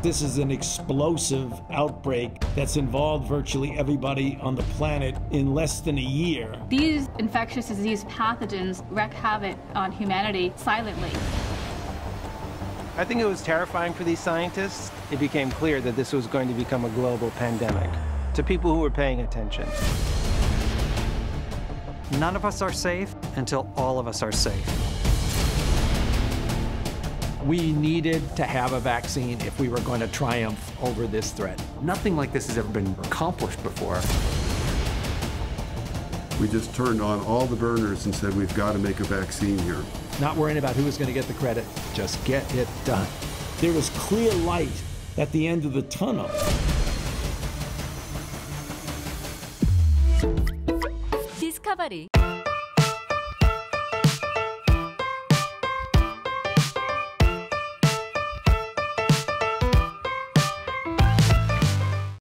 This is an explosive outbreak that's involved virtually everybody on the planet in less than a year. These infectious disease pathogens wreak havoc on humanity silently. I think it was terrifying for these scientists. It became clear that this was going to become a global pandemic to people who were paying attention. None of us are safe until all of us are safe. We needed to have a vaccine if we were going to triumph over this threat. Nothing like this has ever been accomplished before. We just turned on all the burners and said, we've got to make a vaccine here. Not worrying about who was going to get the credit, just get it done. There was clear light at the end of the tunnel. Discovery.